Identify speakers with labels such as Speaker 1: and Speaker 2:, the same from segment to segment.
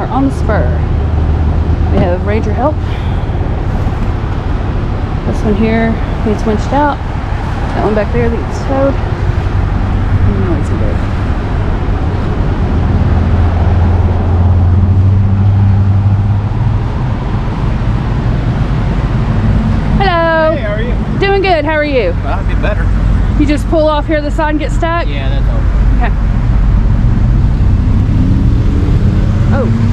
Speaker 1: are on the spur. We have Ranger help. This one here needs winched out. That one back there needs towed. Noisy bird. Hello.
Speaker 2: Hey, how are you?
Speaker 1: Doing good. How are you?
Speaker 2: Well, I'd be better.
Speaker 1: You just pull off here the side and get stuck?
Speaker 2: Yeah, that's all.
Speaker 1: Okay. Oh.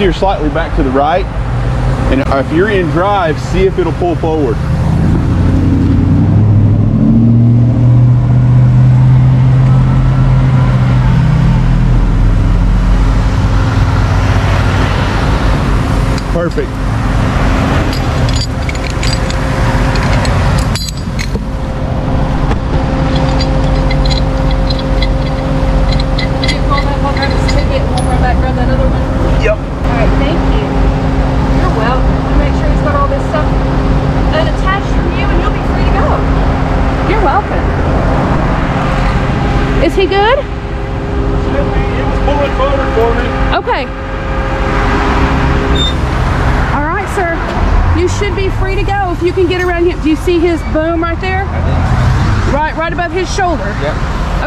Speaker 2: Steer slightly back to the right. And if you're in drive, see if it'll pull forward. Perfect.
Speaker 1: You call that one, grab his ticket, and we'll run back, grab that other one.
Speaker 2: Yep.
Speaker 1: All right, thank you. You're welcome. To make sure he's got all this stuff unattached from you, and you'll be free to go. You're welcome. Is he good?
Speaker 2: It was pulling forward for me.
Speaker 1: Okay. All right, sir. You should be free to go if you can get around him. Do you see his boom right there? Right, right above his shoulder.
Speaker 2: Yep.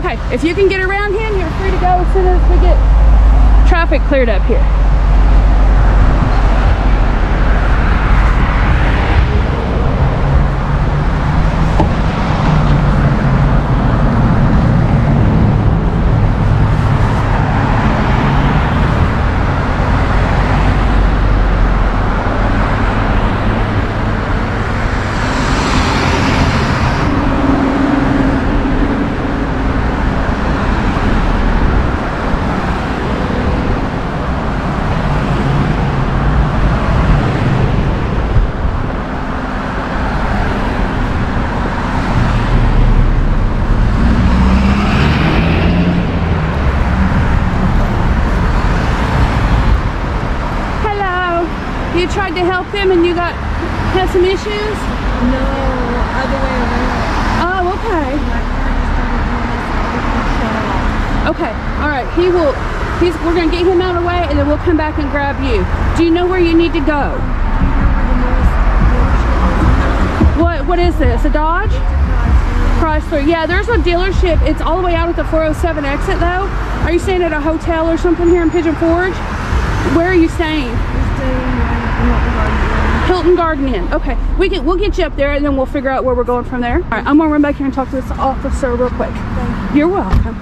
Speaker 1: Okay, if you can get around him, you're free to go as soon as we get traffic cleared up here. You tried to help them and you got had some issues?
Speaker 3: No, other way around.
Speaker 1: Oh, okay.
Speaker 3: My car just started doing this out of control.
Speaker 1: Okay, all right. He will. He's. We're gonna get him out of the way, and then we'll come back and grab you. Do you know where you need to go? What? What is this? A Dodge? Chrysler. Yeah, there's a dealership. It's all the way out at the 407 exit, though. Are you staying at a hotel or something here in Pigeon Forge? Where are you staying? Hilton Garden Inn. Okay, we can. We'll get you up there, and then we'll figure out where we're going from there. All right, I'm gonna run back here and talk to this officer real quick. You're welcome.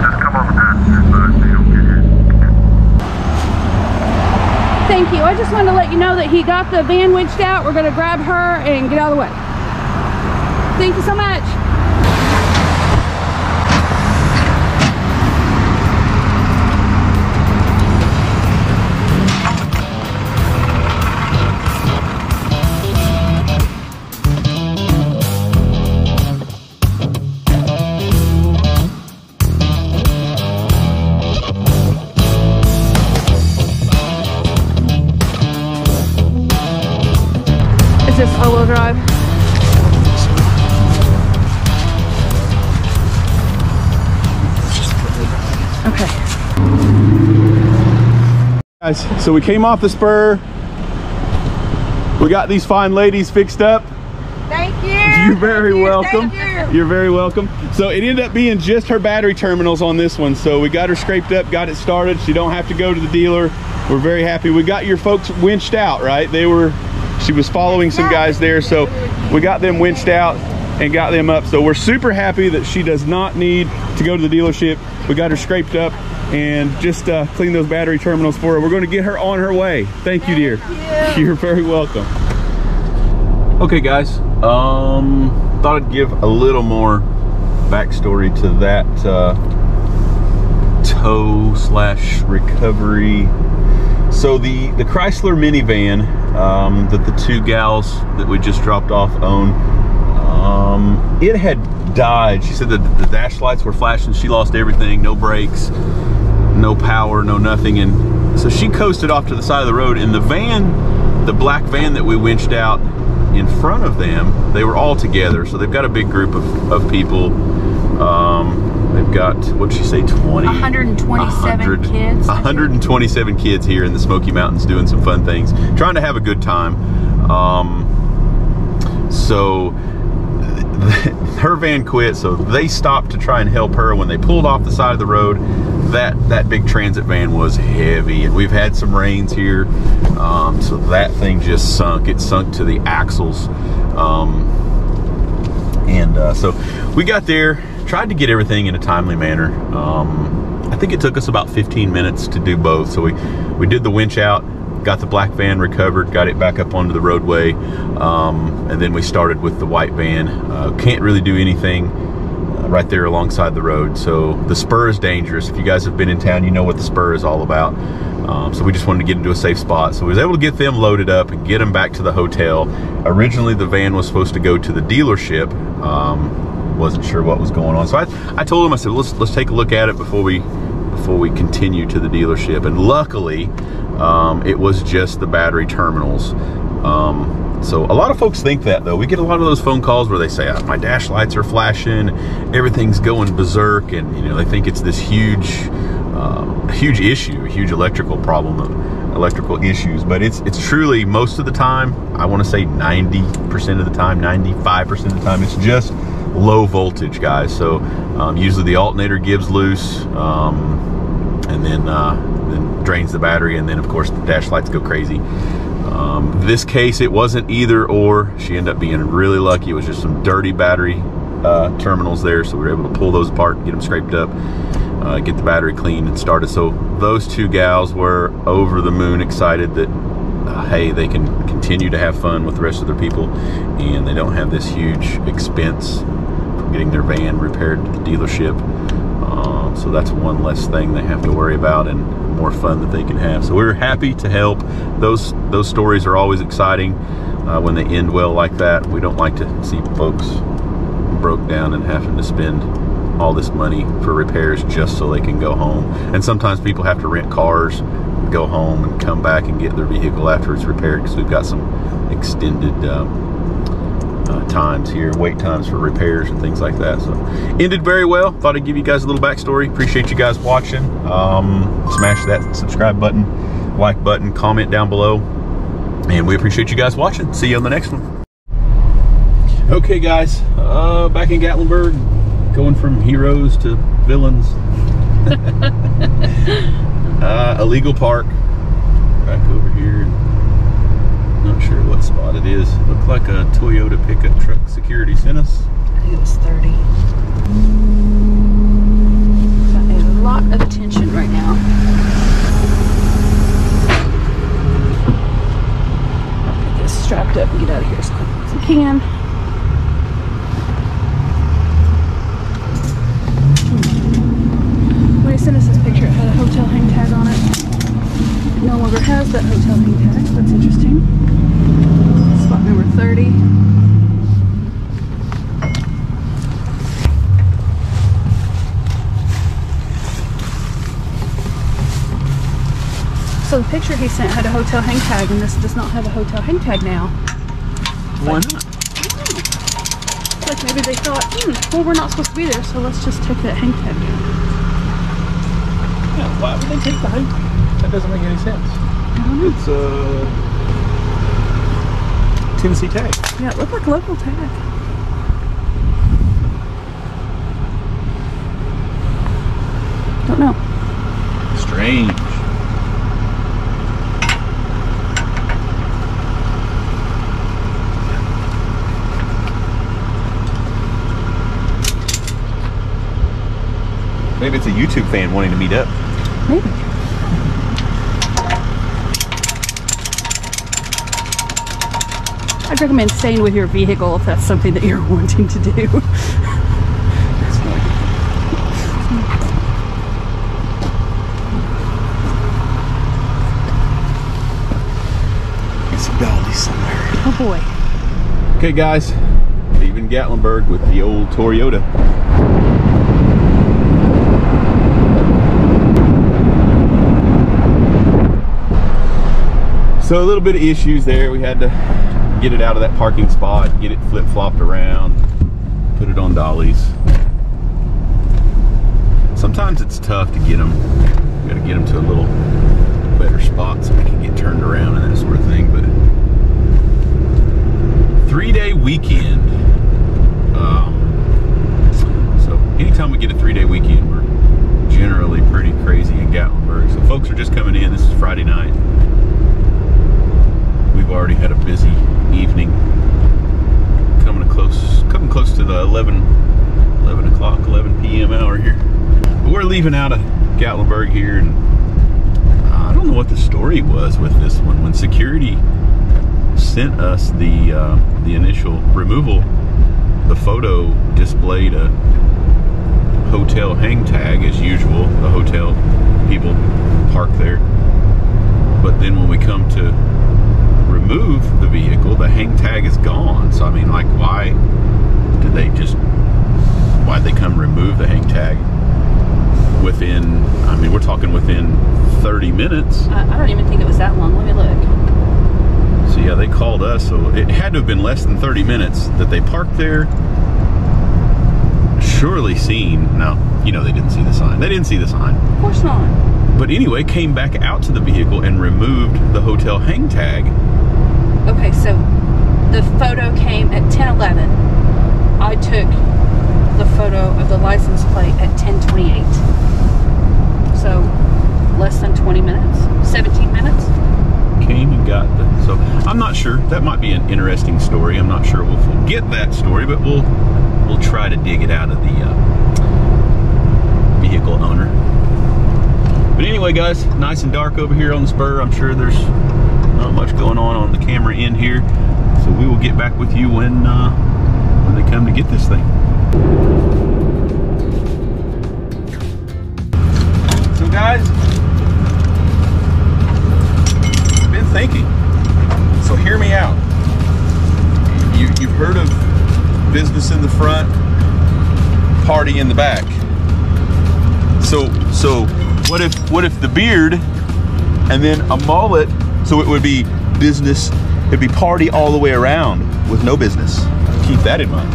Speaker 3: Just come over there to your side so you get hit.
Speaker 1: Thank you. I just wanted to let you know that he got the van winched out. We're gonna grab her and get out of the way. Thank you so much. This all-wheel drive? Okay.
Speaker 2: Guys, so we came off the spur. We got these fine ladies fixed up.
Speaker 4: Thank you.
Speaker 2: You're very
Speaker 4: you,
Speaker 2: welcome.
Speaker 4: You.
Speaker 2: You're very welcome. So it ended up being just her battery terminals on this one. So we got her scraped up, got it started. She don't have to go to the dealer. We're very happy. We got your folks winched out, right? They were, she was following some guys there. So we got them winched out and got them up. So we're super happy that she does not need to go to the dealership. We got her scraped up and just uh, clean those battery terminals for her. We're going to get her on her way. Thank you, dear. You're very welcome. Okay, guys. Um, thought I'd give a little more backstory to that uh, tow slash recovery. So the the Chrysler minivan um, that the two gals that we just dropped off own, um, it had died. She said that the dash lights were flashing. She lost everything. No brakes, no power, no nothing. And so she coasted off to the side of the road. And the van, the black van that we winched out in front of them, they were all together. So they've got a big group of, of people. Um, they've got, what'd she say, 20?
Speaker 4: 127 kids.
Speaker 2: 127 kids here in the Smoky Mountains doing some fun things, trying to have a good time. Um, so her van quit, so they stopped to try and help her. When they pulled off the side of the road, that that big transit van was heavy, and we've had some rains here, um, so that thing just sunk. It sunk to the axles. Um, and uh, so we got there, tried to get everything in a timely manner. Um, I think it took us about 15 minutes to do both. So we, we did the winch out, got the black van recovered, got it back up onto the roadway, um, and then we started with the white van. Uh, can't really do anything uh, right there alongside the road. So the spur is dangerous. If you guys have been in town, you know what the spur is all about. Um, so we just wanted to get into a safe spot. So we was able to get them loaded up and get them back to the hotel. Originally, the van was supposed to go to the dealership. Um, wasn't sure what was going on. So I, I told him, I said, let's let's take a look at it before we before we continue to the dealership. And luckily, um, it was just the battery terminals. Um, so a lot of folks think that though. We get a lot of those phone calls where they say, oh, my dash lights are flashing, everything's going berserk, and you know they think it's this huge, uh, huge issue, a huge electrical problem, electrical issues. But it's it's truly most of the time, I want to say 90% of the time, 95% of the time, it's just low voltage, guys. So um, usually the alternator gives loose, um, and then uh, then drains the battery, and then of course the dash lights go crazy. Um, this case, it wasn't either or. She ended up being really lucky. It was just some dirty battery uh, terminals there, so we were able to pull those apart, get them scraped up, uh, get the battery cleaned and started. So those two gals were over the moon excited that uh, hey, they can continue to have fun with the rest of their people, and they don't have this huge expense from getting their van repaired to the dealership. Um, so that's one less thing they have to worry about, and more fun that they can have. So we're happy to help. Those those stories are always exciting uh, when they end well like that. We don't like to see folks broke down and having to spend all this money for repairs just so they can go home. And sometimes people have to rent cars, go home, and come back and get their vehicle after it's repaired because we've got some extended um, uh, times here, wait times for repairs and things like that. So ended very well. Thought I'd give you guys a little backstory. Appreciate you guys watching. Um, smash that subscribe button, like button, comment down below. And we appreciate you guys watching. See you on the next one. Okay guys, uh, back in Gatlinburg, going from heroes to villains. uh, illegal park, back over here. Not sure what spot it is. Looked like a Toyota pickup truck security sent us.
Speaker 4: I think it was 30. Got a lot of attention right now.
Speaker 1: Get this strapped up and get out of here as quick as we can. When he sent us this picture, it had a hotel hang tag on it. No longer has that hotel hang tag. That's interesting. Spot number 30. So the picture he sent had a hotel hang tag, and this does not have a hotel hang tag now.
Speaker 2: Why not?
Speaker 1: It's like maybe they thought, hmm, well, we're not supposed to be there, so let's just take that hang tag down.
Speaker 2: Yeah, why would they take the height? That doesn't make any sense. It's a Tennessee tag.
Speaker 1: Yeah, it looked like a local tag. Don't know.
Speaker 2: Strange. Maybe it's a YouTube fan wanting to meet up.
Speaker 1: Maybe. I'd recommend staying with your vehicle if that's something that you're wanting to do.
Speaker 2: It's a Baldy somewhere.
Speaker 1: Oh boy.
Speaker 2: Okay, guys, leaving Gatlinburg with the old Toyota. So a little bit of issues there. We had to get it out of that parking spot, get it flip-flopped around, put it on dollies. Sometimes it's tough to get them. We got to get them to a little better spot so we can get turned around and that sort of thing. But three day weekend. Um, so anytime we get a three day weekend, we're generally pretty crazy in Gatlinburg. So folks are just coming in. This is Friday night. We've already had a busy evening. Coming close, coming close to the 11, 11 o'clock, 11 p.m. hour here. But we're leaving out of Gatlinburg here, and I don't know what the story was with this one. When security sent us the uh, the initial removal, the photo displayed a hotel hang tag as usual. The hotel people park there, but then when we come to remove the vehicle, the hang tag is gone. So I mean, like, why did they just? Why'd they come remove the hang tag? Within, I mean, we're talking within 30 minutes.
Speaker 1: I, I don't even think it was that long. Let me look.
Speaker 2: So yeah, they called us. So it had to have been less than 30 minutes that they parked there. Surely seen. No, you know they didn't see the sign. They didn't see the sign.
Speaker 1: Of course not.
Speaker 2: But anyway, came back out to the vehicle and removed the hotel hang tag.
Speaker 1: Okay, so the photo came at 10:11. I took the photo of the license plate at 10:28. So less than 20 minutes, 17 minutes.
Speaker 2: Came and got the. So I'm not sure. That might be an interesting story. I'm not sure if we'll get that story, but we'll we'll try to dig it out of the uh, vehicle owner. But anyway, guys, nice and dark over here on the spur. I'm sure there's not much going on on the camera in here. So we will get back with you when uh, when they come to get this thing. So guys, I've been thinking. So hear me out. You you've heard of business in the front, party in the back. So so what if what if the beard and then a mullet so it would be business it'd be party all the way around with no business. keep that in mind.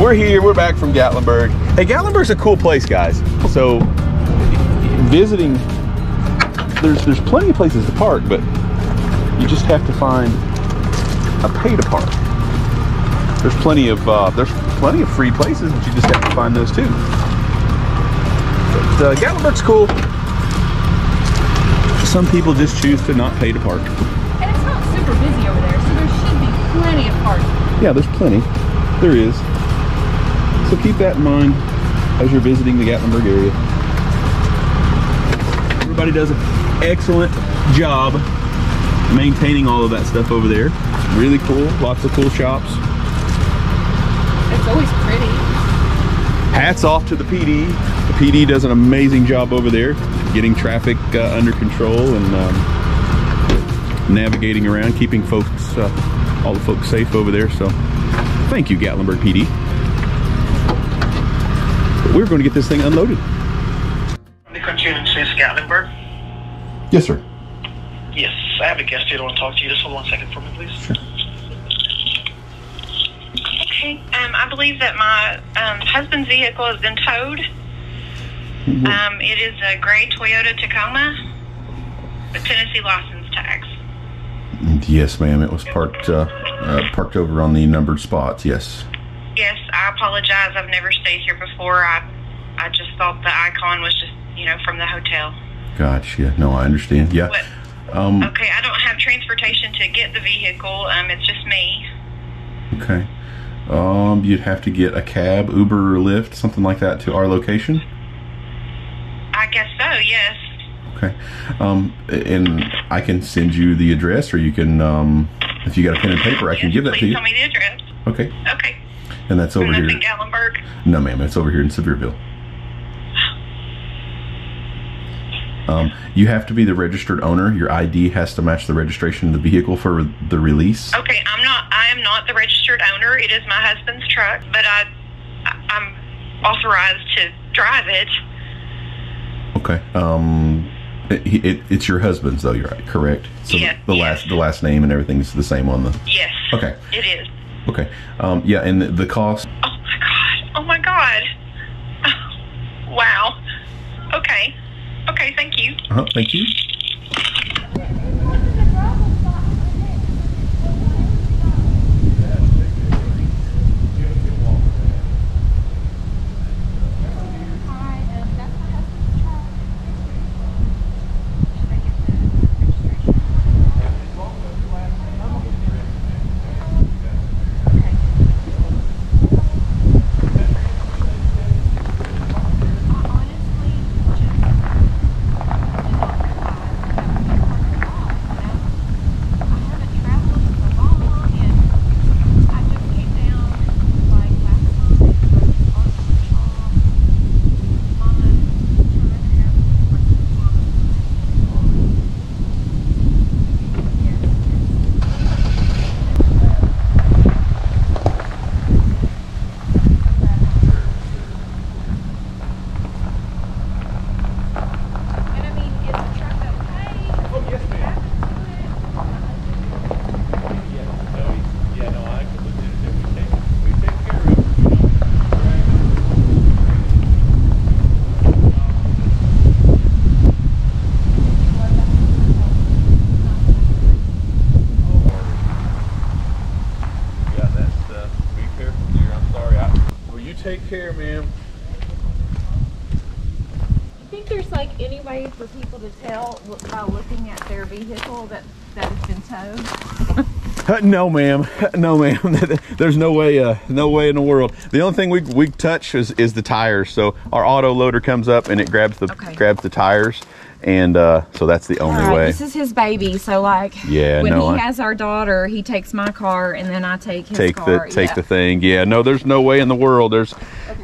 Speaker 2: We're here. We're back from Gatlinburg. Hey, Gatlinburg's a cool place, guys. So, visiting, there's there's plenty of places to park, but you just have to find a pay to park. There's plenty of uh, there's plenty of free places, but you just have to find those too. But uh, Gatlinburg's cool. Some people just choose to not pay to park.
Speaker 1: And it's not super busy over there, so there should be plenty of parking.
Speaker 2: Yeah, there's plenty. There is. So keep that in mind as you're visiting the Gatlinburg area. Everybody does an excellent job maintaining all of that stuff over there. Really cool. Lots of cool shops.
Speaker 1: It's always pretty.
Speaker 2: Hats off to the PD. The PD does an amazing job over there, getting traffic uh, under control and um, navigating around, keeping folks, uh, all the folks safe over there. So, thank you, Gatlinburg PD. But we're going to get this thing unloaded.
Speaker 5: Lincoln Agency, Gatlinburg.
Speaker 2: Yes, sir.
Speaker 5: Yes, I have a guest here. I want to talk to you. Just hold one second for me, please.
Speaker 2: Sure.
Speaker 6: Okay, um, I believe that my um, husband's vehicle has been towed. Um, it is a gray Toyota Tacoma with Tennessee license tags.
Speaker 2: Yes, ma'am. It was parked uh, uh, parked over on the numbered spots. Yes.
Speaker 6: Yes, I apologize. I've never stayed here before. I, I just thought the icon was just, you know, from the hotel.
Speaker 2: Gotcha. No, I understand. Yeah. Um,
Speaker 6: Okay, I don't have transportation to get the vehicle. Um, it's just me.
Speaker 2: okay. Um, you'd have to get a cab, Uber or Lyft, something like that, to our location.
Speaker 6: I guess so. Yes.
Speaker 2: Okay. Um, and I can send you the address, or you can, um, if you got a pen and paper, I can give that to you.
Speaker 6: Tell me the address.
Speaker 2: Okay.
Speaker 6: Okay.
Speaker 2: And that's over
Speaker 6: and
Speaker 2: here.
Speaker 6: in Gatlinburg.
Speaker 2: No, ma'am. It's over here in Sevierville. Um, you have to be the registered owner. Your ID has to match the registration of the vehicle for the release.
Speaker 6: Okay, I'm not. I am not the registered owner. It is my husband's truck, but I- I'm authorized to drive it.
Speaker 2: Okay. Um, it, it, it's your husband's though. You're right. Correct. So
Speaker 6: Yeah,
Speaker 2: the
Speaker 6: yes.
Speaker 2: last the last name and everything's the same on the.
Speaker 6: Yes.
Speaker 2: Okay.
Speaker 6: It is.
Speaker 2: Okay. Um, yeah, and the, the cost.
Speaker 6: Oh my god. Oh my god. Wow. Okay. Okay. Thank you.
Speaker 2: Uh-huh, thank you. Got that stuff. Be careful, dear. I'm sorry. I, well, you take care, ma'am.
Speaker 7: I think there's like any way for people to tell w- by looking at their vehicle that that it's been towed.
Speaker 2: Uh, no, ma'am. No, ma'am. There's no way. Uh, no way in the world. The only thing we we touch is, is the tires. So our auto loader comes up and it grabs the
Speaker 7: Okay.
Speaker 2: grabs the tires, and uh, so that's the only
Speaker 7: right,
Speaker 2: way.
Speaker 7: this is his baby, so like
Speaker 2: Yeah,
Speaker 7: when
Speaker 2: no,
Speaker 7: he
Speaker 2: I-
Speaker 7: has our daughter, he takes my car and then I take his
Speaker 2: take
Speaker 7: car.
Speaker 2: the take
Speaker 7: yeah.
Speaker 2: the thing. Yeah. No, there's no way in the world. There's.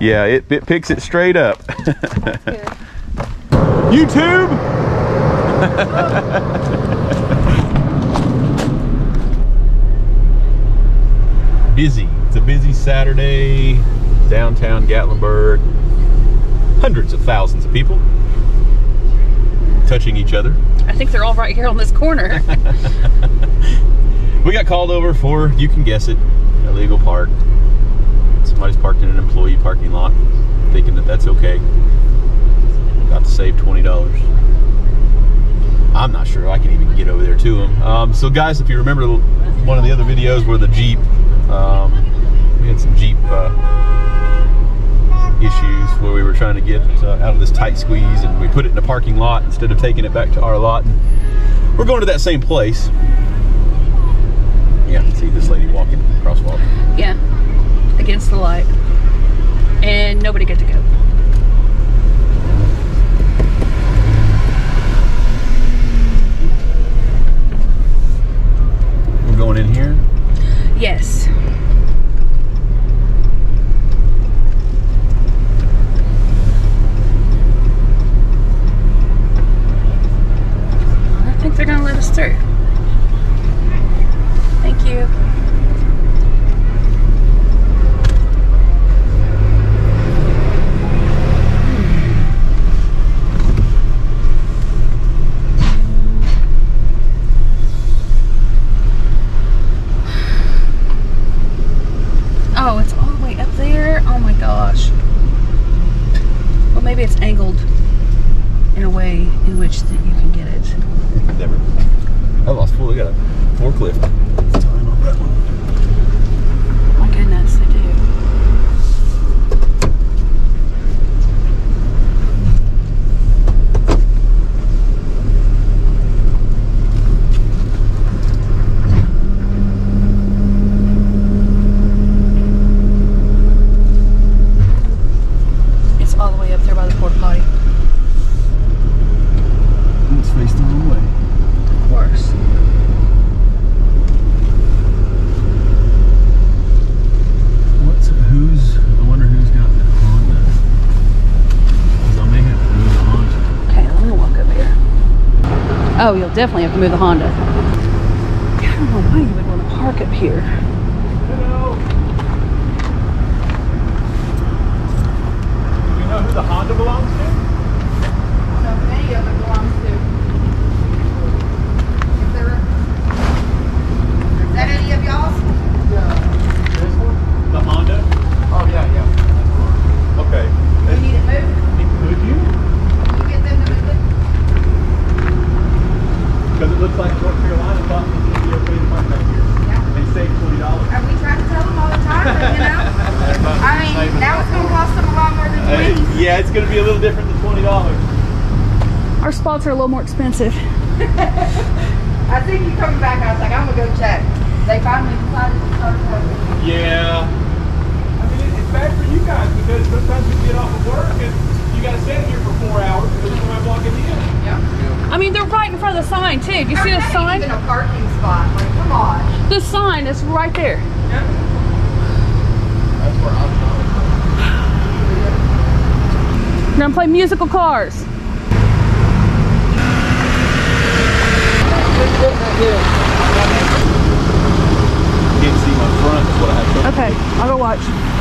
Speaker 2: Yeah. It it picks it straight up. YouTube. Busy. It's a busy Saturday, downtown Gatlinburg. Hundreds of thousands of people touching each other.
Speaker 1: I think they're all right here on this corner.
Speaker 2: we got called over for you can guess it, illegal park. Somebody's parked in an employee parking lot, thinking that that's okay. Got to save twenty dollars. I'm not sure I can even get over there to them. Um, so, guys, if you remember one of the other videos where the Jeep, um, we had some Jeep uh, issues where we were trying to get uh, out of this tight squeeze, and we put it in a parking lot instead of taking it back to our lot. And we're going to that same place. Yeah, see this lady walking crosswalk.
Speaker 1: Yeah. Against the light. And nobody get to go.
Speaker 2: We're going in here.
Speaker 1: Yes. I don't think they're gonna let us through. Thank you. Oh, it's all the way up there? Oh my gosh. Well, maybe it's angled in a way in which that you can get it.
Speaker 2: Never. I lost full. We got a forklift. Time on that one.
Speaker 1: My goodness, they do. It's all the way up there by the porta potty.
Speaker 2: It's faced the wrong way.
Speaker 1: Of course.
Speaker 2: What's who's? I wonder who's got the Honda. 'Cause I may have to move the Honda.
Speaker 1: Okay, let me walk over here. Oh, you'll definitely have to move the Honda. I don't know why you would want to park up here.
Speaker 2: Do you know who the Honda belongs to?
Speaker 8: Many of it belongs to. Is there, is that any of y'all's?
Speaker 2: This one? The Honda? Oh yeah, yeah. Okay.
Speaker 8: You need it moved?
Speaker 2: Could you?
Speaker 8: You get them to move it?
Speaker 2: Because it looks like North Carolina thought it would be okay to park back here.
Speaker 8: Yeah.
Speaker 2: They saved twenty dollars.
Speaker 8: And we try to tell them all the time, but you know, I mean, now it's gonna cost them a lot more than
Speaker 2: Hey,
Speaker 8: twenty.
Speaker 2: yeah, it's gonna be a little different than twenty dollars.
Speaker 9: Our spots are a little more expensive.
Speaker 8: I think you coming back, I was like, I'm gonna go check. They finally decided to start working.
Speaker 2: Yeah. I mean, it's bad for you guys because sometimes you get off of work and you gotta sit here for four hours because somebody's walking in.
Speaker 9: I mean, they're right in front of the sign too. Do you see the sign?
Speaker 8: Even a parking spot, like, come on.
Speaker 9: The sign is right there.
Speaker 2: That's where I'm
Speaker 9: We're gonna play musical cars.
Speaker 2: I have
Speaker 9: Okay, I'll go watch.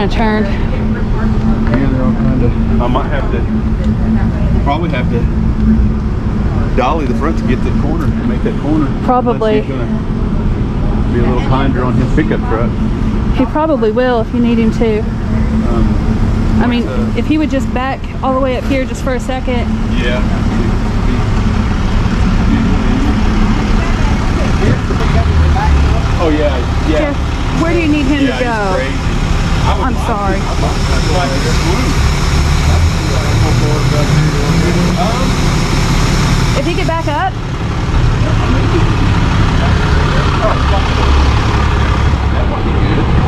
Speaker 1: Kind of turned.
Speaker 2: Yeah, they're all kind of. I might have to. Probably have to dolly the front to get that corner, to make that corner.
Speaker 1: Probably.
Speaker 2: Gonna Be a little kinder on his pickup truck.
Speaker 1: He probably will if you need him to.
Speaker 2: Um,
Speaker 1: I mean,
Speaker 2: uh,
Speaker 1: if he would just back all the way up here just for a second.
Speaker 2: yeah. Oh yeah, yeah.
Speaker 1: Jeff, where do you need him
Speaker 2: yeah,
Speaker 1: to go?
Speaker 2: he's crazy. I would
Speaker 1: I'm sorry.
Speaker 2: I'd like- I'd like to swoon.
Speaker 1: If he could back up,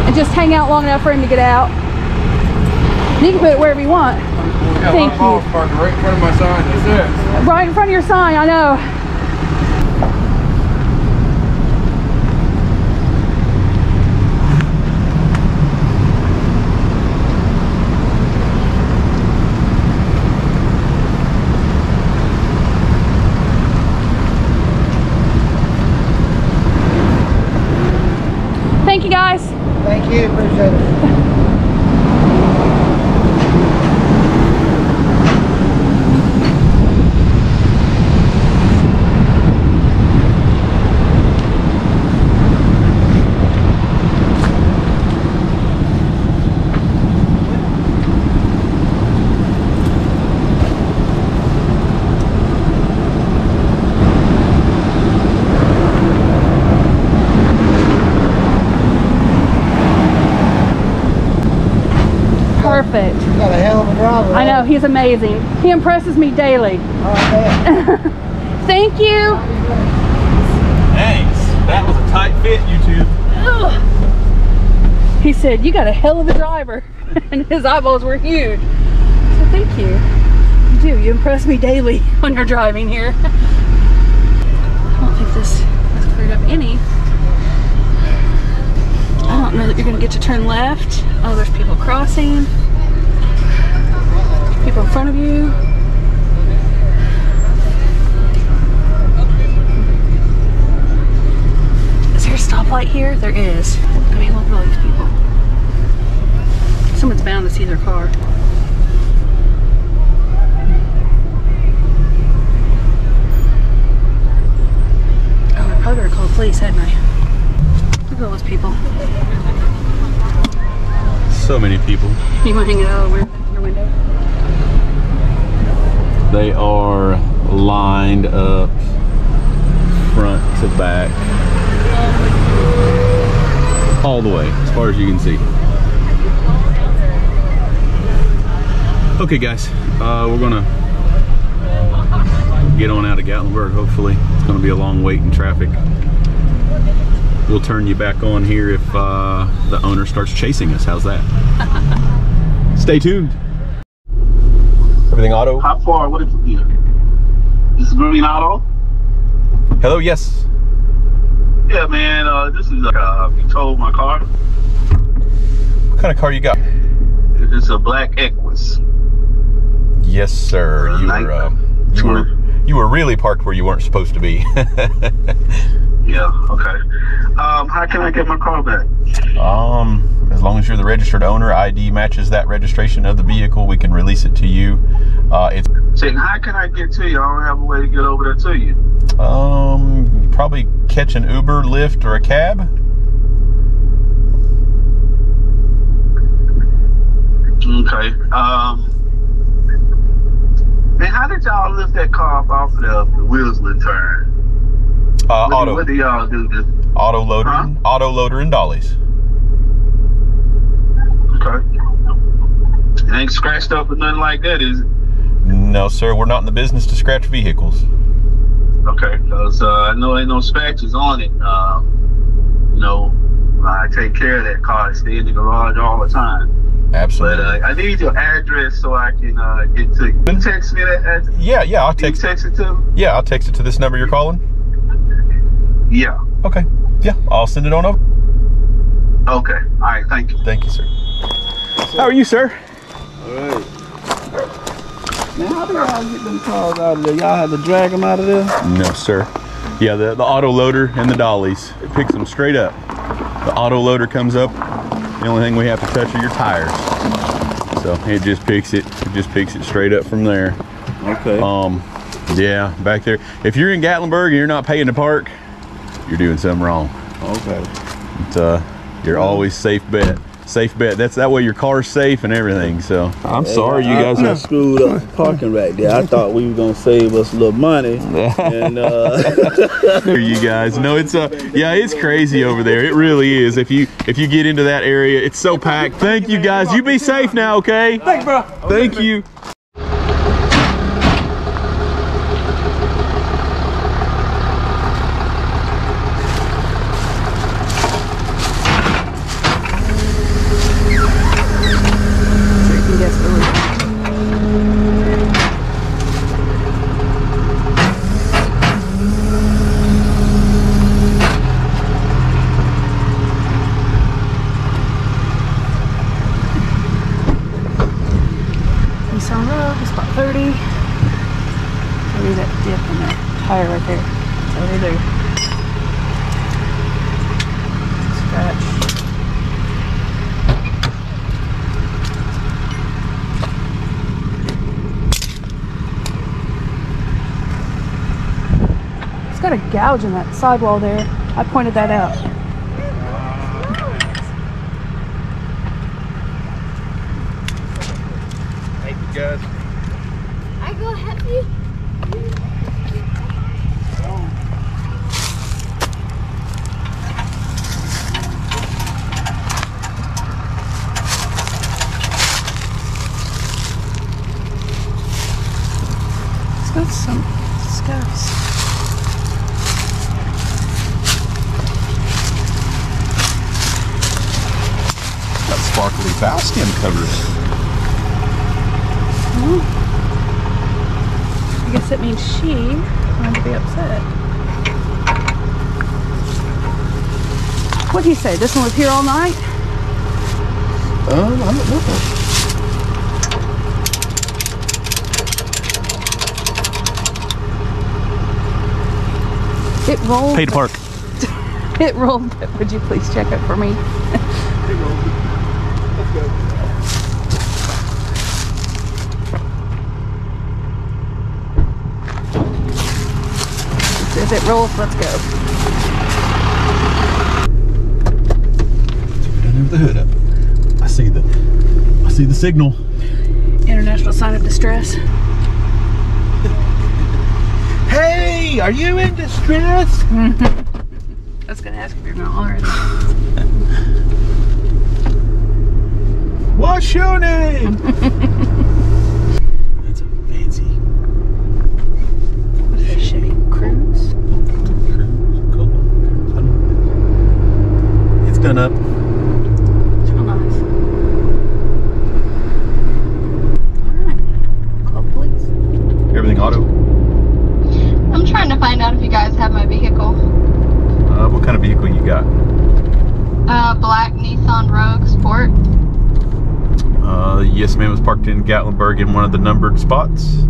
Speaker 1: and just hang out long enough for him to get out. You can put it wherever you want. Thank you.
Speaker 9: right in front of my sign.
Speaker 1: Right in front of your sign, I know. Thank you guys.
Speaker 10: Thank you, appreciate it.
Speaker 1: Perfect.
Speaker 10: Got a hell of a driver.
Speaker 1: I know, he's amazing. He impresses me daily.
Speaker 10: Oh,
Speaker 1: Thank you.
Speaker 2: Thanks. That was a tight fit, YouTube.
Speaker 1: He said, you got a hell of a driver. and his eyeballs were huge. So thank you. You do. You impress me daily when you're driving here. I don't think this has cleared up any. I don't know that you're going to get to turn left. Oh, there's people crossing. People in front of you. Is there a stoplight here? There is. I mean, look at all these people. Someone's bound to see their car. Oh, I probably better call the police, hadn't I? Look at all those people.
Speaker 2: So many people.
Speaker 1: You want to hang it out of your window?
Speaker 2: They are lined up front to back. All the way, as far as you can see. Okay guys, uh, we're gonna get on out of Gatlinburg hopefully. It's gonna be a long wait in traffic. We'll turn you back on here if uh, the owner starts chasing us. How's that? Stay tuned. Everything auto?
Speaker 3: How far? What is it here? This is Green Auto?
Speaker 2: Hello, yes.
Speaker 3: Yeah, man. Uh, this is uh, you told my car.
Speaker 2: What kind of car you got?
Speaker 3: It's a black Equus.
Speaker 2: Yes, sir. You were uh, you were you were really parked where you weren't supposed to be.
Speaker 3: Yeah. Okay. Um, how can I get my car back?
Speaker 2: Um, as long as you're the registered owner, ID matches that registration of the vehicle, we can release it to you. Uh, it's
Speaker 3: See, how can I get to you? I don't have a way to get over there to you.
Speaker 2: um, probably catch an Uber, Lyft, or a cab.
Speaker 3: Okay. Um. Man, how did y'all lift that car up off of the, the wheels would turn?
Speaker 2: Uh,
Speaker 3: What,
Speaker 2: auto,
Speaker 3: what do y'all do? This?
Speaker 2: auto loader,
Speaker 3: Huh?
Speaker 2: auto loader, and dollies.
Speaker 3: Okay. It ain't scratched up or nothing like that, is it?
Speaker 2: No, sir, we're not in the business to scratch vehicles.
Speaker 3: Okay, because uh, I know ain't no scratches on it. Um, you know, I take care of that car. It stay in the garage all the time. But
Speaker 2: Absolutely.
Speaker 3: uh, I need your address so I can uh, get to you. Can you text me that address?
Speaker 2: yeah, yeah, I'll
Speaker 3: Can you
Speaker 2: text.
Speaker 3: text it to me?
Speaker 2: Yeah, I'll text it to this number you're calling.
Speaker 3: Yeah.
Speaker 2: Okay. Yeah, I'll send it on over.
Speaker 3: Okay. All right. Thank you.
Speaker 2: Thank you, sir. How are you, sir?
Speaker 11: Alright. Man, how do y'all get them cars out of there? Y'all have to drag them out of there?
Speaker 2: No, sir. Yeah, the, the auto loader and the dollies. It picks them straight up. The auto loader comes up. The only thing we have to touch are your tires. So it just picks it. It just picks it straight up from there.
Speaker 11: Okay.
Speaker 2: Um, yeah, back there. If you're in Gatlinburg and you're not paying to park, you're doing something wrong.
Speaker 11: okay.
Speaker 2: But, uh, you're always safe bet. Safe bet. That's that way your car's safe and everything. So I'm sorry, you guys
Speaker 11: I, I
Speaker 2: are.
Speaker 11: screwed up parking right there. I thought we were gonna save us a little money. and uh,
Speaker 2: you guys. No, it's uh yeah, it's crazy over there. It really is. If you if you get into that area, it's so packed. Thank you guys. You be safe now, okay? Thanks, bro. Thank you.
Speaker 1: So you can guess Billy. Nissan Rogue, spot 30. Maybe that dip in that tire right there. It's over there. Scratch. It's got a gouge in that sidewall there. I pointed that out.
Speaker 2: Thank you guys.
Speaker 7: I go help you.
Speaker 1: It's got some scuffs.
Speaker 2: Got sparkly foul skin covers.
Speaker 1: I guess it means she wanted to be upset. What'd he say? This one was here all night?
Speaker 11: um, I don't know.
Speaker 1: It rolled.
Speaker 2: Pay to park.
Speaker 1: It rolled. but Would you please check it for me? If it rolls, let's go.
Speaker 2: Don't the hood up. I see the I see the signal.
Speaker 1: International sign of distress.
Speaker 11: Hey, are you in distress?
Speaker 1: I was gonna ask if you're gonna honor it.
Speaker 11: What's your name?
Speaker 2: That's a fancy
Speaker 1: What is this Chevy Cruze?
Speaker 2: Cruze. It's done up.
Speaker 1: It's real nice. Alright. Call the police.
Speaker 2: Everything auto.
Speaker 12: I'm trying to find out if you guys have my vehicle.
Speaker 2: Uh, what kind of vehicle you got?
Speaker 12: Uh, black Nissan Rogue Sport.
Speaker 2: Uh, yes, ma'am. It was parked in one of the numbered spots.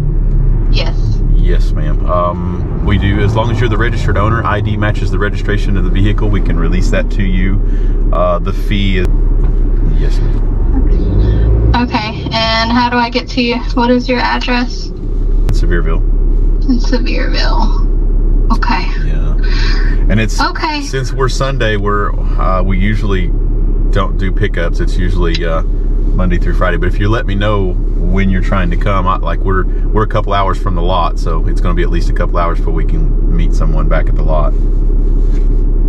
Speaker 12: Yes.
Speaker 2: Yes, ma'am. Um, we do, as long as you're the registered owner, ID matches the registration of the vehicle, we can release that to you. Uh, the fee is, yes, ma'am.
Speaker 12: Okay, and how do I get to you? What is your address?
Speaker 2: Sevierville.
Speaker 12: In Sevierville. Okay.
Speaker 2: Yeah. And it's,
Speaker 12: Okay.
Speaker 2: since we're Sunday, we're, uh, we usually don't do pickups. It's usually, uh, Monday through Friday. But if you let me know when you're trying to come, I, like we're, we're a couple hours from the lot, so it's going to be at least a couple hours before we can meet someone back at the lot.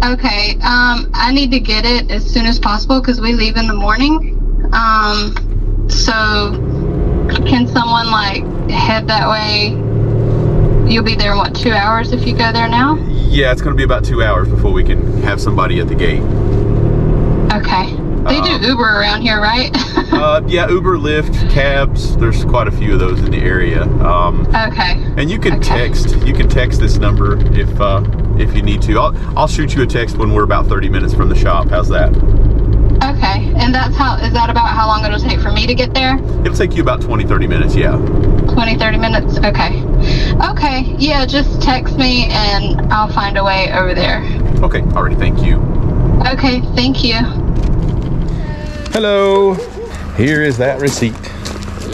Speaker 12: Okay, um, I need to get it as soon as possible because we leave in the morning. Um, so can someone like head that way? You'll be there in what two hours if you go there now?
Speaker 2: Yeah, it's going to be about two hours before we can have somebody at the gate.
Speaker 12: Okay. They
Speaker 2: Um,
Speaker 12: do Uber around here, right?
Speaker 2: Uh, yeah, Uber, Lyft, cabs. There's quite a few of those in the area. Um,
Speaker 12: okay.
Speaker 2: and you can text. You can text this number if uh, if you need to. I'll I'll shoot you a text when we're about 30 minutes from the shop. How's that?
Speaker 12: Okay. And that's how is that about how long it'll take for me to get there?
Speaker 2: It'll take you about 20 30 minutes. Yeah.
Speaker 12: 20, 30 minutes? Okay. Okay. Yeah, just text me and I'll find a way over there.
Speaker 2: Okay. Alrighty. Thank you.
Speaker 12: Okay, thank you.
Speaker 2: Hello. Here is that receipt.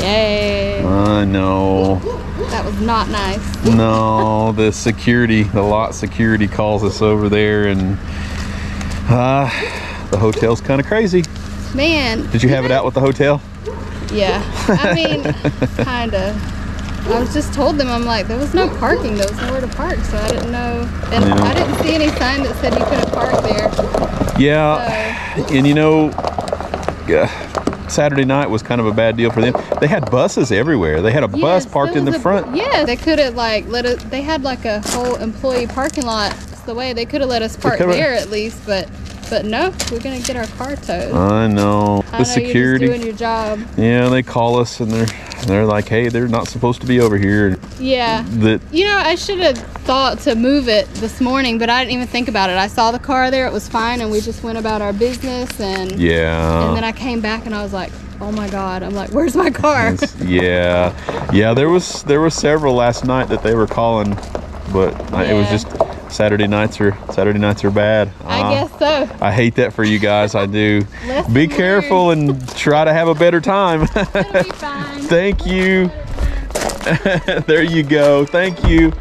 Speaker 4: Yay.
Speaker 2: I know.
Speaker 4: That was not nice.
Speaker 2: No, the security, the lot security calls us over there, and uh, the hotel's kind of crazy.
Speaker 4: Man.
Speaker 2: Did you have it out with the hotel?
Speaker 4: Yeah. I mean, kind of. I was just told them, I'm like, there was no parking. There was nowhere to park, so I didn't know. And
Speaker 2: Yeah.
Speaker 4: I didn't see any sign that said you couldn't park there.
Speaker 2: Yeah, and you know, uh, Saturday night was kind of a bad deal for them. They had buses everywhere. They had a bus parked in the front.
Speaker 4: Yeah, they could have like let us. They had like a whole employee parking lot. It's the way they could have let us park there at least, but but no, we're gonna get our car towed.
Speaker 2: I know
Speaker 4: I
Speaker 2: the
Speaker 4: know you're
Speaker 2: security.
Speaker 4: doing your job.
Speaker 2: Yeah, they call us and they're they're like, hey, they're not supposed to be over here.
Speaker 4: Yeah.
Speaker 2: That
Speaker 4: You know, I should have thought to move it this morning, but I didn't even think about it. I saw the car there, it was fine, and we just went about our business. And
Speaker 2: Yeah.
Speaker 4: and then I came back and I was like, oh my god, I'm like, where's my car?
Speaker 2: yeah, yeah. There was there were several last night that they were calling, but I, it was just Saturday nights are Saturday nights are bad.
Speaker 4: I
Speaker 2: Uh,
Speaker 4: guess so.
Speaker 2: I hate that for you guys. I do. Be careful and try to have a better time. Thank you. there you go. Thank you.